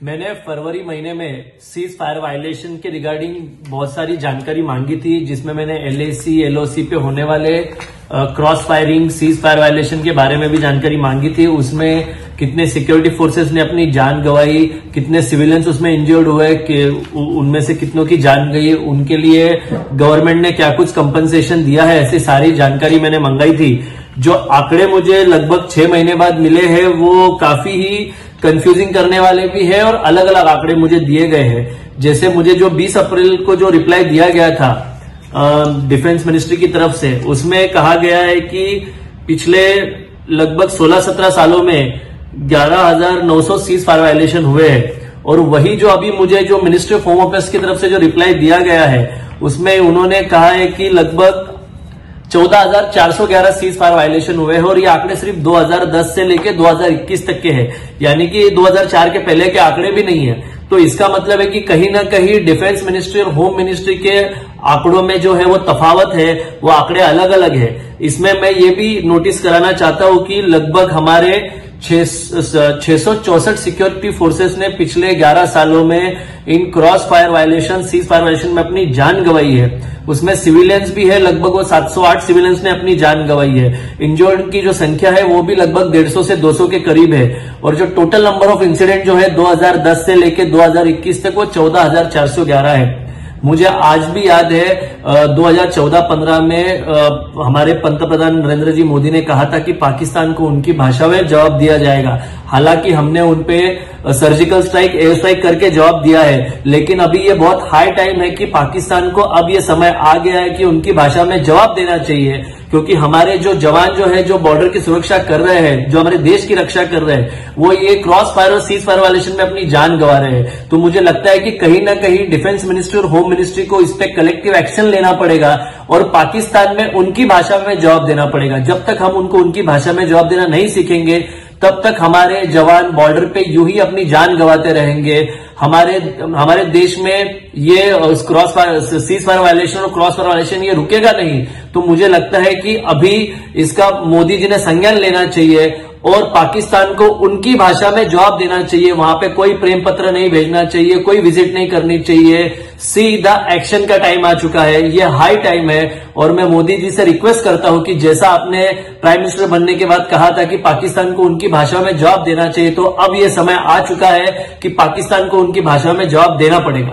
मैंने फरवरी महीने में सीज फायर वायलेशन के रिगार्डिंग बहुत सारी जानकारी मांगी थी, जिसमें मैंने एलएसी एलओसी पे होने वाले cross firing cease fire violation के बारे में भी जानकारी मांगी थी। उसमें कितने सिक्योरिटी फोर्सेस ने अपनी जान गंवाई, कितने सिविलियंस उसमें इंजर्ड हुए, कि उनमें से कितनों की जान गई, उनके लिए गवर्नमेंट ने क्या कुछ कंपनसेशन दिया है, ऐसी सारी जानकारी मैंने मंगाई थी। जो आंकड़े मुझे लगभग छह महीने बाद मिले हैं, वो काफ़ी ही कंफ्यूजिंग करने वाले भी है और अलग अलग आंकड़े मुझे दिए गए हैं। जैसे मुझे जो 20 अप्रैल को जो रिप्लाई दिया गया था डिफेंस मिनिस्ट्री की तरफ़ से उसमें कहा गया है कि पिछले लगभग 16-17 सालों में 11,900 सीज फायर वायलेशन हुए हैं। और वही जो अभी मुझे जो मिनिस्ट्री ऑफ़ होम अफेयर्स की तरफ़ से जो रिप्लाई दिया गया है उसमें उन्होंने कहा है कि लगभग चौदह हज़ार चार सौ ग्यारह सीज फायर वायलेशन हुए हैं और ये आंकड़े सिर्फ़ 2010 से लेके 2021 तक के हैं। यानी कि 2004 के पहले के आंकड़े भी नहीं है। तो इसका मतलब है कि कहीं ना कहीं डिफेंस मिनिस्ट्री और होम मिनिस्ट्री के आंकड़ों में जो है वो तफावत है, वो आंकड़े अलग अलग है। इसमें मैं ये भी नोटिस कराना चाहता हूँ कि लगभग हमारे छह सिक्योरिटी फोर्सेस ने पिछले 11 सालों में इन cross fire violation cease fire violation में अपनी जान गंवाई है। उसमें सिविलियंस भी है, लगभग वो 708 सिविलियंस ने अपनी जान गंवाई है। इंजर्ड की जो संख्या है, वो भी लगभग 150 से 200 के करीब है। और जो टोटल नंबर ऑफ़ इंसिडेंट जो है 2010 से लेकर 2021 तक वो चौदह है। मुझे आज भी याद है 2014-15 में हमारे पंतप्रधान नरेंद्र जी मोदी ने कहा था कि पाकिस्तान को उनकी भाषा में जवाब दिया जाएगा। हालाँकि हमने उनपे सर्जिकल स्ट्राइक एयर स्ट्राइक करके जवाब दिया है, लेकिन अभी ये बहुत हाई टाइम है कि पाकिस्तान को अब ये समय आ गया है कि उनकी भाषा में जवाब देना चाहिए। क्योंकि हमारे जो जवान जो है, जो बॉर्डर की सुरक्षा कर रहे हैं, जो हमारे देश की रक्षा कर रहे हैं, वो ये क्रॉस फायर और सीज फायर वायलेशन में अपनी जान गंवा रहे हैं। तो मुझे लगता है कि कहीं ना कहीं डिफेंस मिनिस्ट्री और होम मिनिस्ट्री को इस पर कलेक्टिव एक्शन लेना पड़ेगा और पाकिस्तान में उनकी भाषा में जवाब देना पड़ेगा। जब तक हम उनको उनकी भाषा में जवाब देना नहीं सीखेंगे तब तक हमारे जवान बॉर्डर पे यू ही अपनी जान गंवाते रहेंगे। हमारे हमारे देश में ये क्रॉस सीज फायर वायलेशन और क्रॉस फायर वायलेशन ये रुकेगा नहीं। तो मुझे लगता है कि अभी इसका मोदी जी ने संज्ञान लेना चाहिए और पाकिस्तान को उनकी भाषा में जवाब देना चाहिए। वहाँ पे कोई प्रेम पत्र नहीं भेजना चाहिए, कोई विज़िट नहीं करनी चाहिए। सीधा एक्शन का टाइम आ चुका है, ये हाई टाइम है। और मैं मोदी जी से रिक्वेस्ट करता हूँ कि जैसा आपने प्राइम मिनिस्टर बनने के बाद कहा था कि पाकिस्तान को उनकी भाषा में जवाब देना चाहिए तो अब यह समय आ चुका है कि पाकिस्तान को उनकी भाषा में जवाब देना पड़ेगा।